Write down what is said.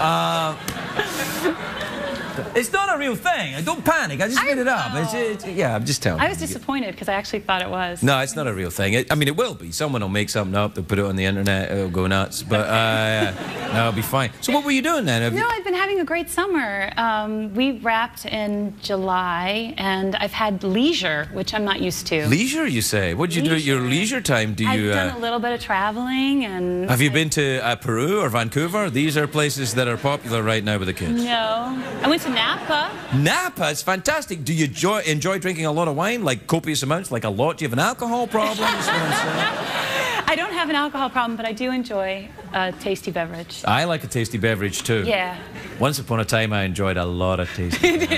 Uh, it's not a real thing. Don't panic. I just made it up. It's, it's, yeah, I'm just telling I you. was disappointed because I actually thought it was. No, it's not a real thing. It, I mean, it will be. Someone will make something up. They'll put it on the internet. It'll go nuts. But uh, no, it'll be fine. So what were you doing then? Have you- No, I've been having a great summer. Um, we wrapped in July, and I've had leisure, which I'm not used to. leisure, you say? What did you do at your Leisure. leisure time? Do I've you? done Uh, a little bit of traveling, and have you I- been to uh, Peru or Vancouver? These are places that are popular right now with the kids. No, I went to Napa. Napa is fantastic. Do you enjoy, enjoy drinking a lot of wine, like copious amounts, like a lot? Do you have an alcohol problem? I don't have an alcohol problem, but I do enjoy a tasty beverage. I like a tasty beverage too. Yeah. Once upon a time, I enjoyed a lot of tasty.